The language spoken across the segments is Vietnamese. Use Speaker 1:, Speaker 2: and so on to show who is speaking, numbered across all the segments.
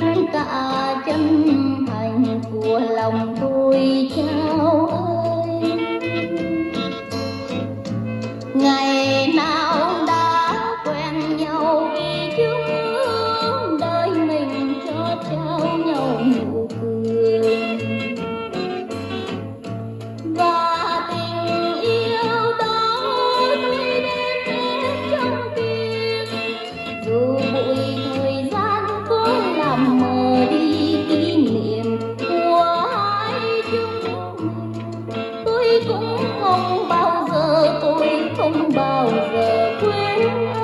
Speaker 1: tất cả chân thành của lòng tôi trao ơn Thank you.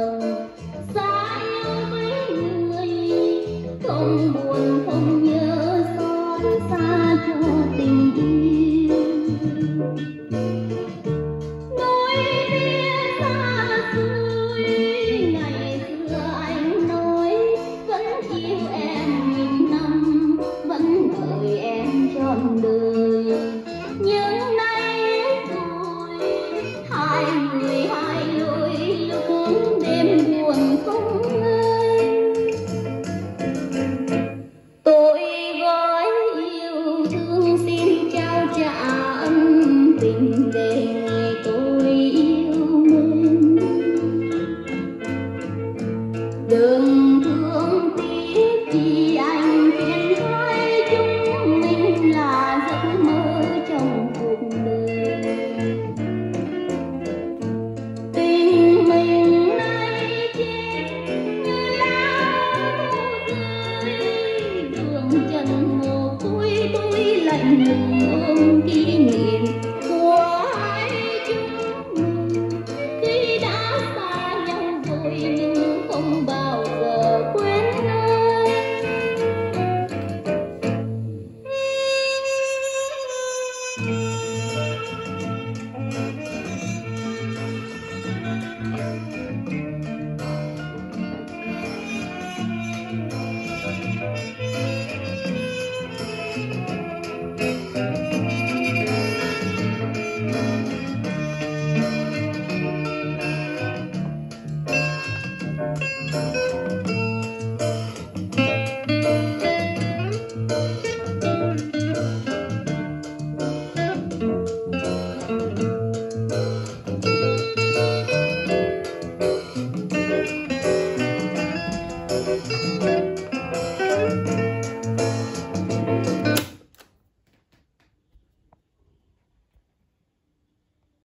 Speaker 1: tình về người tôi yêu mến. Đừng thương tiếc vì anh khiến hai chúng mình là giấc mơ trong cuộc đời. Tình mình nay chết người đã rơi đường chân mồ côi tôi lạnh lùng ôm kỷ niệm.